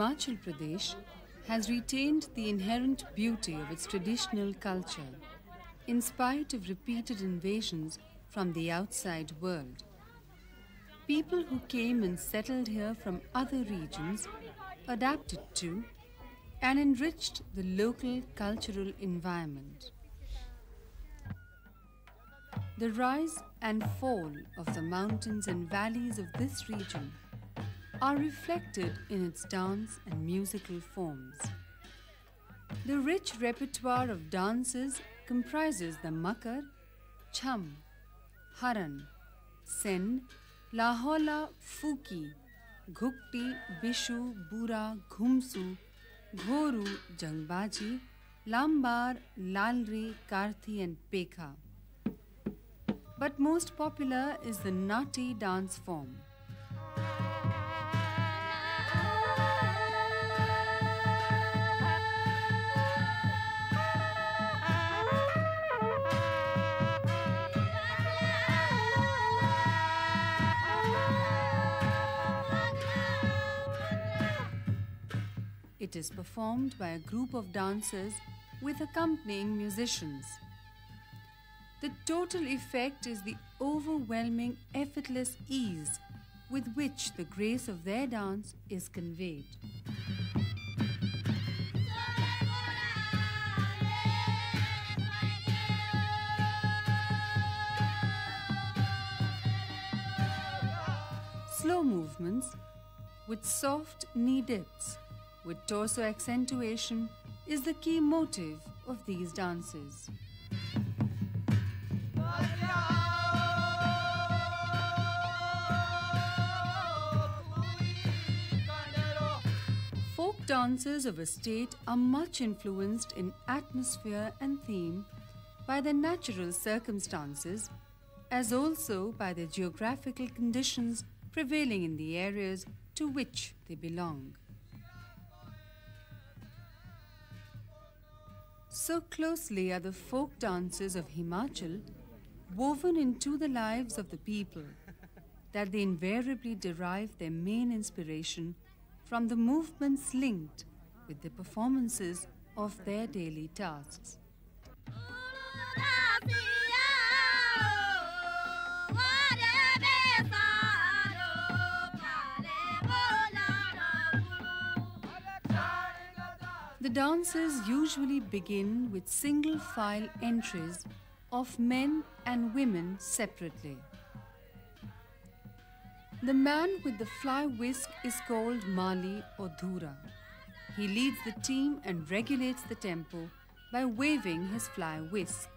Himachal Pradesh has retained the inherent beauty of its traditional culture in spite of repeated invasions from the outside world. People who came and settled here from other regions adapted to and enriched the local cultural environment. The rise and fall of the mountains and valleys of this region are reflected in its dance and musical forms. The rich repertoire of dances comprises the Makar, cham, Haran, Sen, Lahola, Fuki, Ghukti, Bishu, Bura, Ghumsu, Ghoru, Jangbaji, Lambar, Lalri, Karthi and Pekha. But most popular is the Nati dance form. It is performed by a group of dancers with accompanying musicians. The total effect is the overwhelming, effortless ease with which the grace of their dance is conveyed. Slow movements with soft knee dips with torso accentuation is the key motive of these dances. Folk dances of a state are much influenced in atmosphere and theme by the natural circumstances as also by the geographical conditions prevailing in the areas to which they belong. So closely are the folk dances of Himachal woven into the lives of the people that they invariably derive their main inspiration from the movements linked with the performances of their daily tasks. The dances usually begin with single file entries of men and women separately. The man with the fly whisk is called Mali or Dhura. He leads the team and regulates the tempo by waving his fly whisk.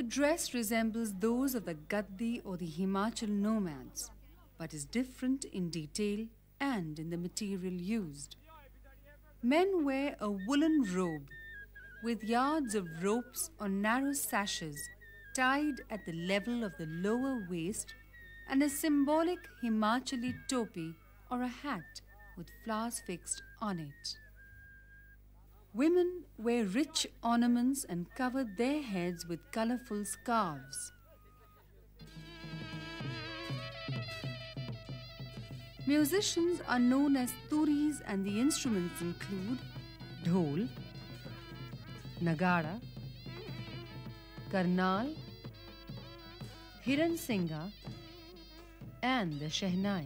The dress resembles those of the Gaddi or the Himachal nomads, but is different in detail and in the material used. Men wear a woolen robe with yards of ropes or narrow sashes tied at the level of the lower waist and a symbolic Himachali topi or a hat with flowers fixed on it. Women wear rich ornaments and cover their heads with colorful scarves. Musicians are known as turis and the instruments include dhol, nagara, karnal, hiran singha, and the shehnai.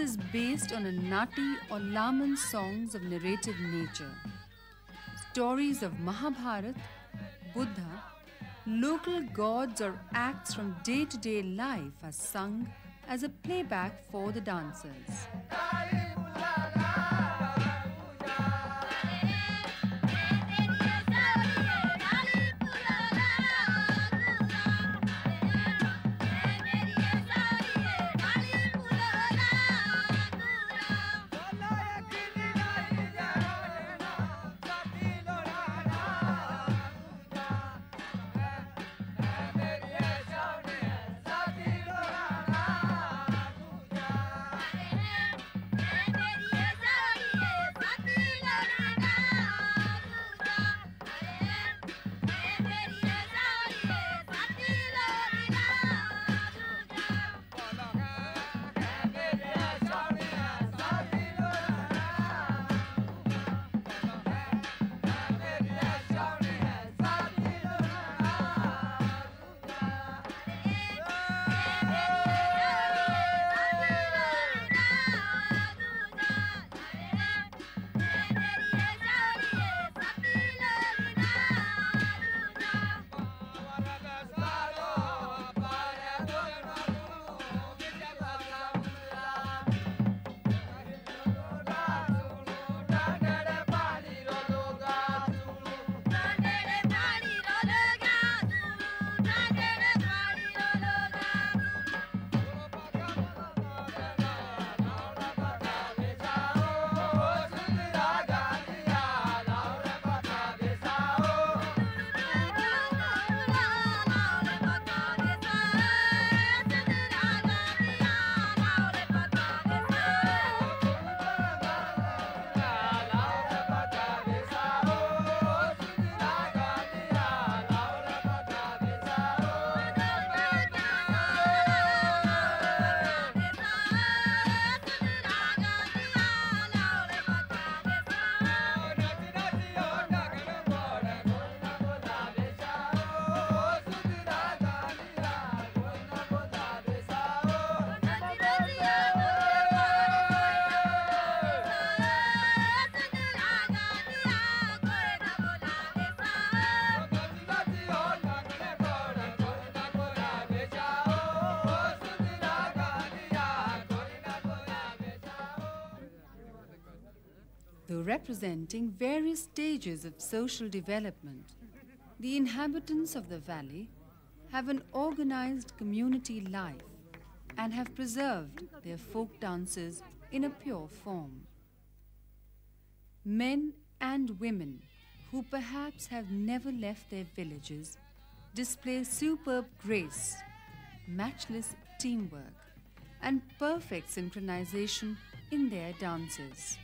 Is based on a nati or Laman songs of narrative nature. Stories of Mahabharat, Buddha, local gods or acts from day to day life are sung as a playback for the dancers. Representing various stages of social development. The inhabitants of the valley have an organized community life and have preserved their folk dances in a pure form. Men and women who perhaps have never left their villages display superb grace, matchless teamwork, and perfect synchronization in their dances.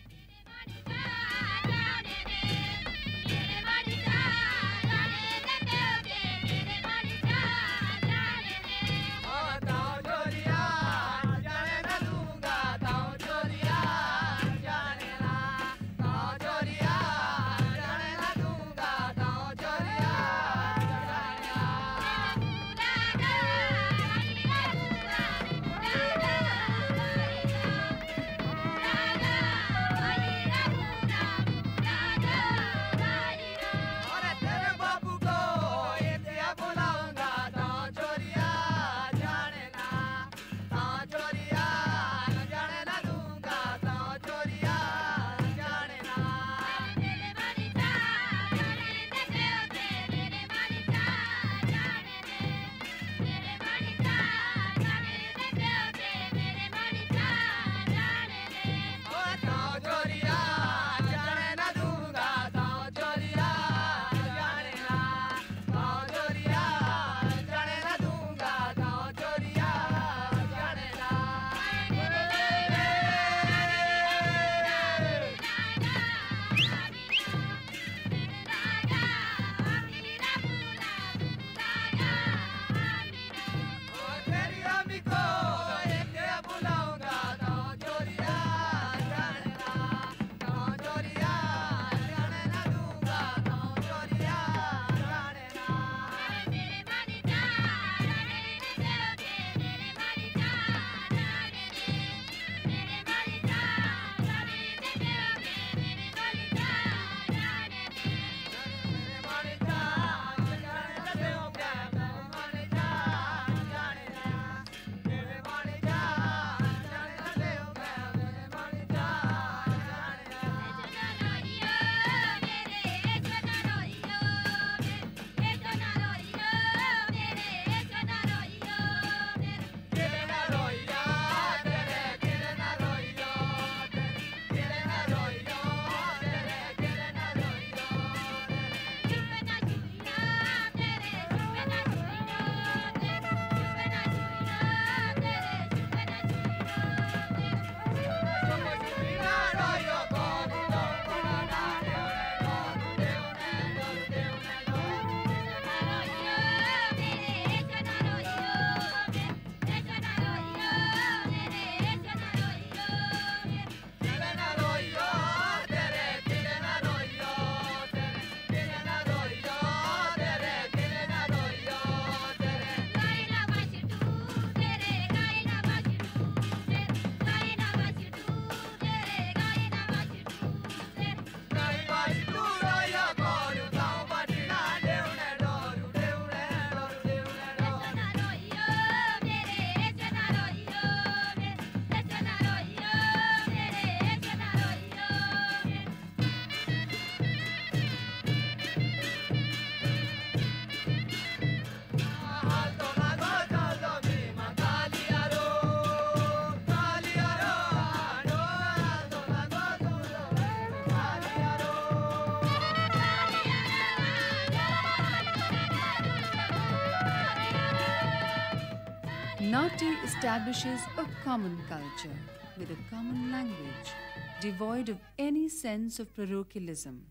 Nati establishes a common culture with a common language, devoid of any sense of parochialism.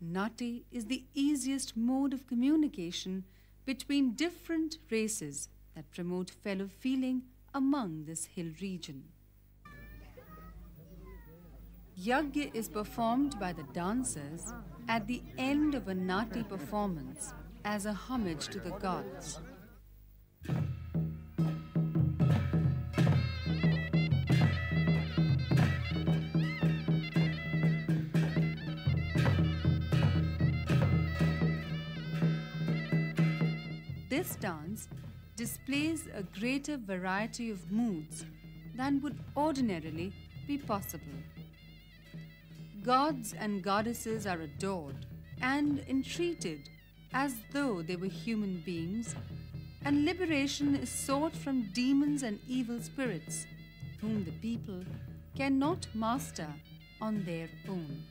Nati is the easiest mode of communication between different races that promote fellow feeling among this hill region. Yagya is performed by the dancers at the end of a Nati performance as a homage to the gods. This dance displays a greater variety of moods than would ordinarily be possible. Gods and goddesses are adored and entreated as though they were human beings, and liberation is sought from demons and evil spirits, whom the people cannot master on their own.